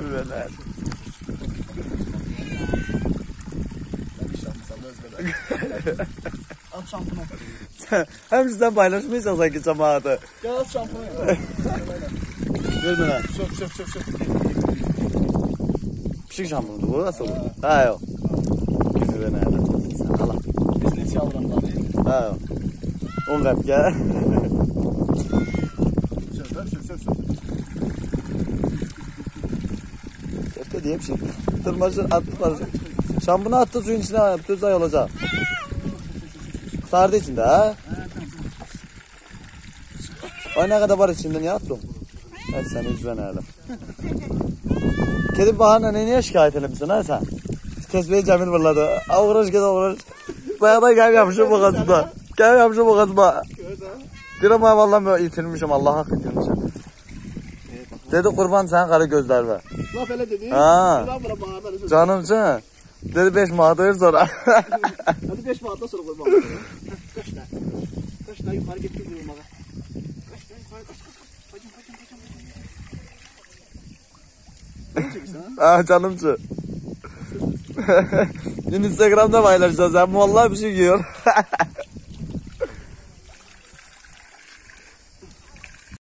Güveler. Al şampunu. Hem sizden paylaşmayacağız sanki cemaatı. Gel al şampunu. Ver bana. Çöp çöp çöp çöp. Pişik şampunudu bu nasıl bu? Ha yok. Güveler. Sen al. Biz neçə alıram da. Ha yok. Çöp. çöp. Köfte diye bir şey. Tırmacı attı var. Şampunu attı suyun içine yaptı ay olacak. Sardı içinde ha. Ay ne kadar var içinde niye attın? Hadi sen üzülen herhalde. Kedi bahane ne niye şikayet etmişsin ha sen? Tesbihi Cemil fırladı. Avuruş kedi avuruş. Bayağı da gel yapmışım bu kazıma. Gel yapmışım bu kazıma. Diyorum ha vallahi yitirmişim Allah'a yitirmişim. Dedi kurban sen kara gözler ver. Laf elə dedi. Ha. Bağırlar. Canımsın. Dedi 5 manat ayır sonra. Hadi 5 manatdan sonra qaç qaç. Qaçın qaçın qaçın qaçın. Ne çekirsən ha? ha canımsın. Instagram'da paylaşacağız. Sen vallahi bir şey giyiyor.